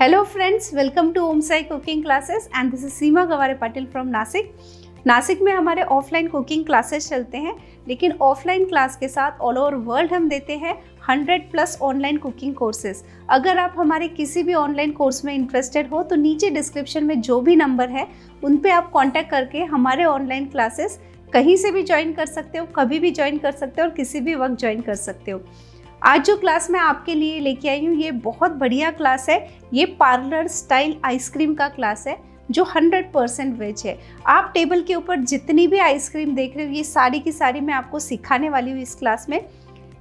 Hello friends, welcome to Om Sai Cooking Classes and this is Seema Gaware Patil from Nashik Nashik में हमारे offline cooking classes चलते हैं लेकिन offline class के साथ ऑल ओवर वर्ल्ड हम देते हैं 100 प्लस ऑनलाइन कुकिंग कोर्सेज अगर आप हमारे किसी भी ऑनलाइन कोर्स में इंटरेस्टेड हो तो नीचे डिस्क्रिप्शन में जो भी नंबर है उन पे आप कांटेक्ट करके हमारे ऑनलाइन क्लासेस कहीं से भी ज्वाइन कर सकते हो कभी भी ज्वाइन कर सकते हो और किसी भी वक्त ज्वाइन कर सकते हो। आज जो क्लास मैं आपके लिए लेके आई हूँ, ये बहुत बढ़िया क्लास है। ये पार्लर स्टाइल आइसक्रीम का क्लास है, जो 100 परसेंट वेज है। आप टेबल के ऊपर जितनी भी आइसक्रीम देख रहे हो, ये सारी की सारी मैं आपको सिखाने वाली हूँ इस क्लास में।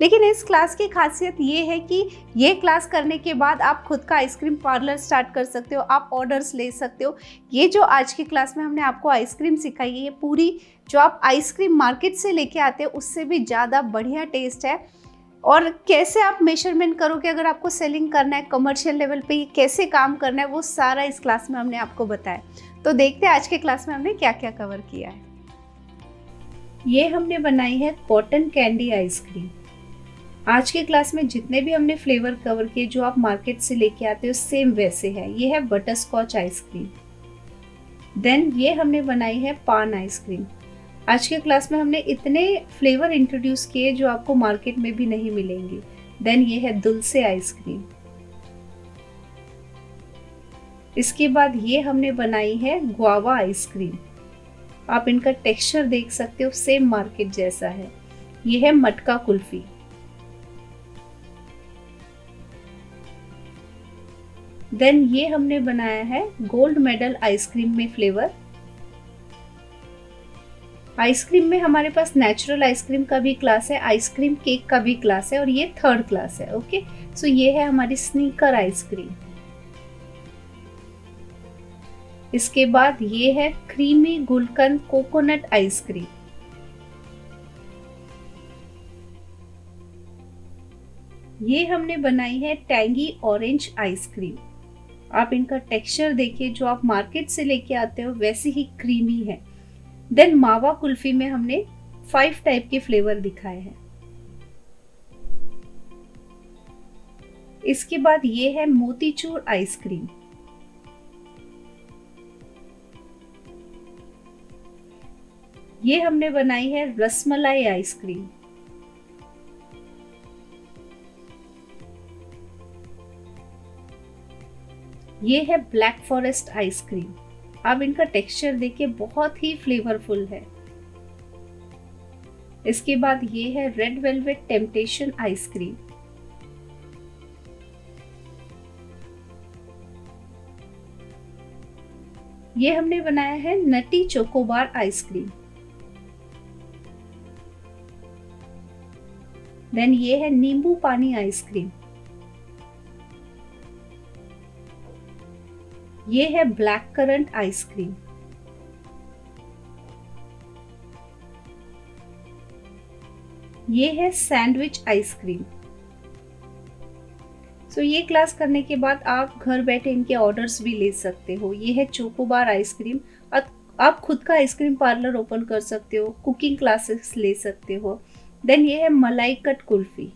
लेकिन इस क्लास की खासियत ये है कि ये क्लास करने के बाद आप खुद का आइसक्रीम पार्लर स्टार्ट कर सकते हो, आप ऑर्डर्स ले सकते हो। ये जो आज की क्लास में हमने आपको आइसक्रीम सिखाई है, ये पूरी जो आप आइसक्रीम मार्केट से लेके आते हो, उससे भी ज़्यादा बढ़िया टेस्ट है। और कैसे आप मेज़रमेंट करोगे? अगर आपको सेलिंग करना है कमर्शियल लेवल पे कैसे काम करना है, वो सारा इस क्लास में हमने आपको बताया। तो देखते हैं आज के क्लास में हमने क्या क्या कवर किया है। ये हमने बनाई है कॉटन कैंडी आइसक्रीम आज के क्लास में जितने भी हमने फ्लेवर कवर किए, जो आप मार्केट से लेके आते हो सेम वैसे है। ये है बटर स्कॉच आइसक्रीम देन ये हमने बनाई है पान आइसक्रीम आज के क्लास में हमने इतने फ्लेवर इंट्रोड्यूस किए जो आपको मार्केट में भी नहीं मिलेंगे। देन ये है दुलसे आइसक्रीम इसके बाद ये हमने बनाई है गुआवा आइसक्रीम आप इनका टेक्सचर देख सकते हो सेम मार्केट जैसा है। ये है मटका कुल्फी। देन ये हमने बनाया है गोल्ड मेडल आइसक्रीम में फ्लेवर आइसक्रीम में हमारे पास नेचुरल आइसक्रीम का भी क्लास है, आइसक्रीम केक का भी क्लास है और ये थर्ड क्लास है ओके सो ये है हमारी स्नीकर आइसक्रीम। इसके बाद ये है क्रीमी गुलकन कोकोनट आइसक्रीम। ये हमने बनाई है टैंगी ऑरेंज आइसक्रीम। आप इनका टेक्सचर देखिए, जो आप मार्केट से लेके आते हो, वैसे ही क्रीमी है। देन मावा कुल्फी में हमने फाइव टाइप के फ्लेवर दिखाए हैं। इसके बाद ये है मोतीचूर आइसक्रीम ये हमने बनाई है रसमलाई आइसक्रीम ये है ब्लैक फॉरेस्ट आइसक्रीम आप इनका टेक्सचर देखिए, बहुत ही फ्लेवरफुल है। इसके बाद ये है रेड वेलवेट टेम्पटेशन आइसक्रीम ये हमने बनाया है नटी चोकोबार आइसक्रीम देन ये है नींबू पानी आइसक्रीम ये है ब्लैक करंट आइसक्रीम। ये है सैंडविच आइसक्रीम। सो ये क्लास करने के बाद आप घर बैठे इनके ऑर्डर्स भी ले सकते हो। ये है चोकोबार आइसक्रीम। आप खुद का आइसक्रीम पार्लर ओपन कर सकते हो कुकिंग क्लासेस ले सकते हो। देन ये है मलाई कट कुल्फी।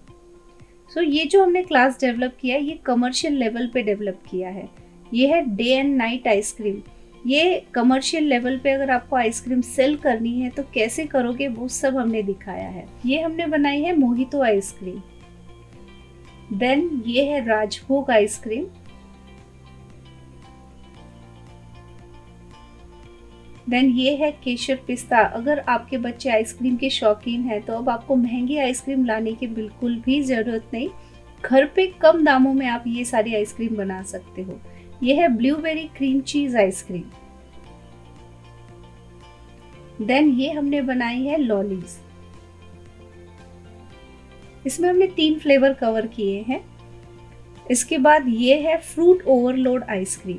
सो so, ये जो हमने क्लास डेवलप किया है ये कमर्शियल लेवल पे डेवलप किया है। ये है day and night ice cream ये कमर्शियल लेवल पे अगर आपको आइसक्रीम सेल करनी है तो कैसे करोगे वो सब हमने दिखाया है। ये हमने बनाई है मोहितो आइसक्रीम देन ये है राजभोग आइसक्रीम देन ये है केशर पिस्ता। अगर आपके बच्चे आइसक्रीम के शौकीन हैं तो अब आपको महँगी आइसक्रीम लाने की बिल्कुल भी ज़रूरत नहीं। घर पे कम दामों में आप ये सारी आइसक्रीम बना सकते हो। ये है blueberry cream cheese ice cream. Then ये हमने बनाई है लॉलीज इसमें हमने तीन फ्लेवर कवर किए हैं। इसके बाद ये है फ्रूट ओवरलोड आइसक्रीम।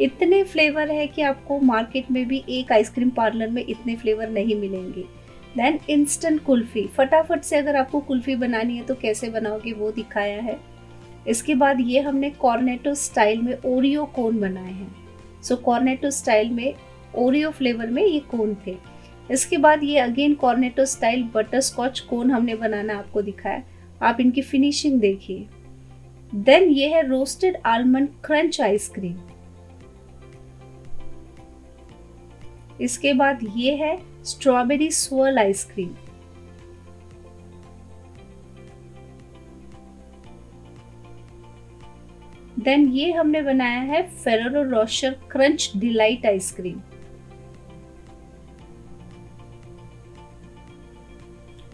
इतने फ्लेवर है कि आपको मार्केट में भी एक आइसक्रीम पार्लर में इतने फ्लेवर नहीं मिलेंगे। Then instant kulfi. फटाफट से अगर आपको कुल्फी बनानी है तो कैसे बनाओगे वो दिखाया है। इसके बाद ये हमने कॉर्नेटो स्टाइल में ओरियो कोन बनाए हैं। सो कॉर्नेटो स्टाइल में ओरियो फ्लेवर में ये कोन थे। इसके बाद ये again Cornetto style butter scotch cone हमने बनाना आपको दिखाया। आप इनकी फिनिशिंग देखिए। देन ये है रोस्टेड आलमंड क्रंच आइसक्रीम इसके बाद ये है स्ट्रॉबेरी स्वर्ल आइसक्रीम देन ये हमने बनाया है Ferrero Rocher crunch delight ice cream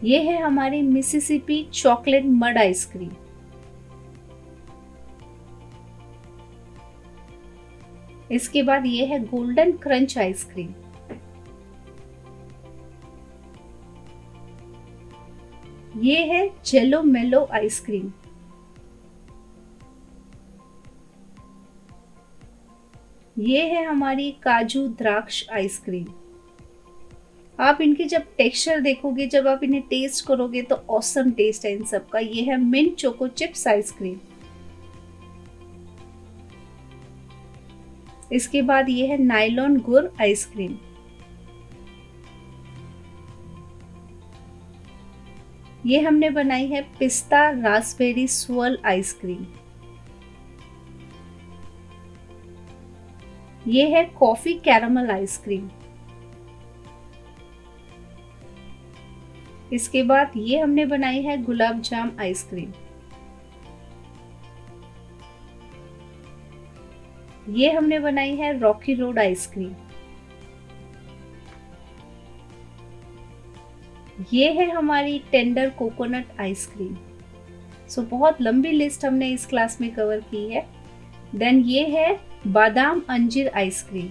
ये है हमारी मिसिसिपी चॉकलेट मड आइसक्रीम इसके बाद ये है गोल्डन क्रंच आइसक्रीम ये है जेलो मेलो आइसक्रीम ये है हमारी काजू द्राक्ष आइसक्रीम। आप इनकी जब टेक्सचर देखोगे, जब आप इन्हें टेस्ट करोगे तो औसम टेस्ट है इन सब का। ये है मिंट चोको चिप्स आइसक्रीम। इसके बाद ये है नाइलॉन गुड़ आइसक्रीम। ये हमने बनाई है पिस्ता रासबेरी स्वर्ल आइसक्रीम। ये है कॉफ़ी कैरामल आइसक्रीम। इसके बाद ये हमने बनाई है गुलाब जाम आइसक्रीम। ये हमने बनाई है रॉकी रोड आइसक्रीम। ये है हमारी टेंडर कोकोनट आइसक्रीम। सो बहुत लंबी लिस्ट हमने इस क्लास में कवर की है। देन ये है बादाम अंजीर आइसक्रीम।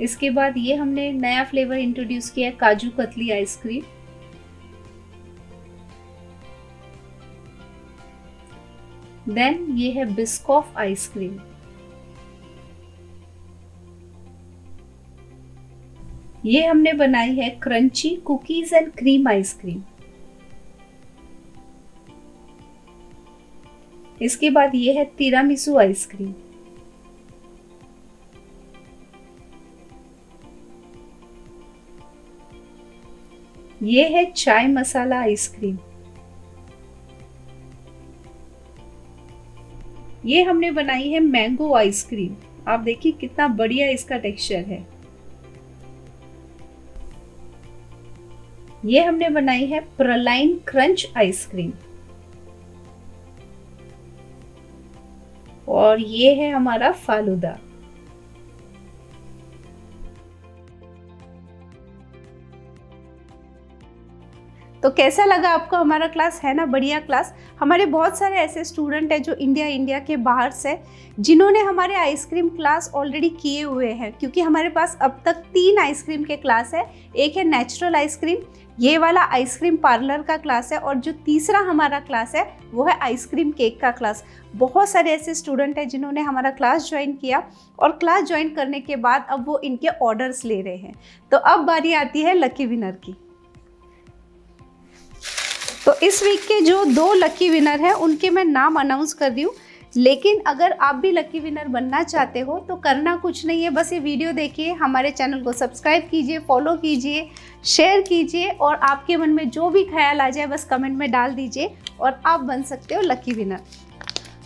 इसके बाद ये हमने नया फ्लेवर इंट्रोड्यूस किया है काजू कतली आइसक्रीम। देन ये है बिस्कॉफ आइसक्रीम। ये हमने बनाई है crunchy cookies and cream ice cream. इसके बाद ये है तिरामिसु आइसक्रीम। ये है चाय मसाला आइसक्रीम। ये हमने बनाई है मैंगो आइसक्रीम। आप देखिए कितना बढ़िया इसका टेक्सचर है। ये हमने बनाई है प्रलाइन क्रंच आइसक्रीम। और ये है हमारा फालूदा। तो कैसा लगा आपको हमारा क्लास है ना, बढ़िया क्लास हमारे बहुत सारे ऐसे स्टूडेंट हैं जो इंडिया इंडिया के बाहर से, जिन्होंने हमारे आइसक्रीम क्लास ऑलरेडी किए हुए हैं, क्योंकि हमारे पास अब तक तीन आइसक्रीम के क्लास है. एक है नेचुरल आइसक्रीम ये वाला आइसक्रीम पार्लर का क्लास है, और जो तीसरा हमारा क्लास है, वो है आइसक्रीम केक का क्लास बहुत सारे ऐसे स्टूडेंट हैं जिन्होंने हमारा क्लास ज्वाइन किया, और क्लास ज्वाइन करने के बाद अब वो इनके ऑर्डर्स ले रहे हैं. तो अब बारी आती है लकी विनर की. तो इस वीक के जो दो लकी विनर हैं, उनके मैं नाम अनाउंस कर रही हूँ। लेकिन अगर आप भी लकी विनर बनना चाहते हो तो करना कुछ नहीं है, बस ये वीडियो देखिए, हमारे चैनल को सब्सक्राइब कीजिए फॉलो कीजिए शेयर कीजिए, और आपके मन में जो भी ख्याल आ जाए, बस कमेंट में डाल दीजिए, और आप बन सकते हो लकी विनर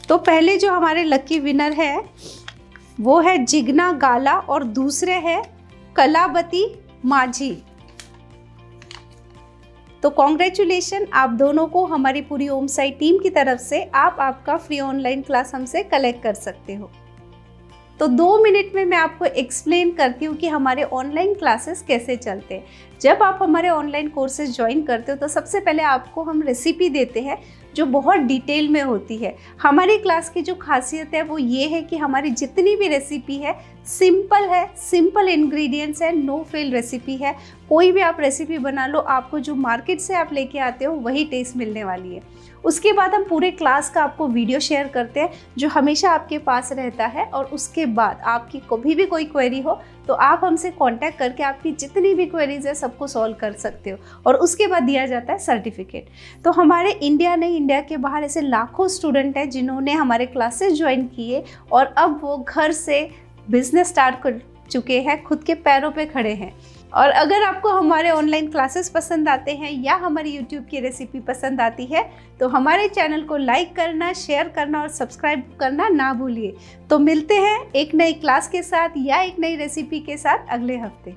तो पहले जो हमारे लकी विनर है, वो है जिगना गाला और दूसरे है कलावती माझी। तो कॉन्ग्रेचुलेशन आप दोनों को हमारी पूरी ओम साई टीम की तरफ़ से आप आपका फ्री ऑनलाइन क्लास हमसे कलेक्ट कर सकते हो। तो दो मिनट में मैं आपको एक्सप्लेन करती हूँ कि हमारे ऑनलाइन क्लासेस कैसे चलते हैं। जब आप हमारे ऑनलाइन कोर्सेज ज्वाइन करते हो तो सबसे पहले आपको हम रेसिपी देते हैं। जो बहुत डिटेल में होती है। हमारी क्लास की जो खासियत है, वो ये है कि हमारी जितनी भी रेसिपी है सिंपल है सिंपल इंग्रेडिएंट्स है नो फेल रेसिपी है। कोई भी आप रेसिपी बना लो, आपको जो मार्केट से आप लेके आते हो, वही टेस्ट मिलने वाली है। उसके बाद हम पूरे क्लास का आपको वीडियो शेयर करते हैं, जो हमेशा आपके पास रहता है और उसके बाद आपकी कभी भी कोई क्वेरी हो तो आप हमसे कांटेक्ट करके आपकी जितनी भी क्वेरीज है सबको सॉल्व कर सकते हो और उसके बाद दिया जाता है सर्टिफिकेट तो हमारे इंडिया नहीं इंडिया के बाहर ऐसे लाखों स्टूडेंट हैं जिन्होंने हमारे क्लासेस ज्वाइन किए और अब वो घर से बिज़नेस स्टार्ट कर चुके हैं, खुद के पैरों पे खड़े हैं। और अगर आपको हमारे ऑनलाइन क्लासेस पसंद आते हैं या हमारी यूट्यूब की रेसिपी पसंद आती है तो हमारे चैनल को लाइक करना शेयर करना और सब्सक्राइब करना ना भूलिए। तो मिलते हैं एक नई क्लास के साथ या एक नई रेसिपी के साथ अगले हफ़्ते।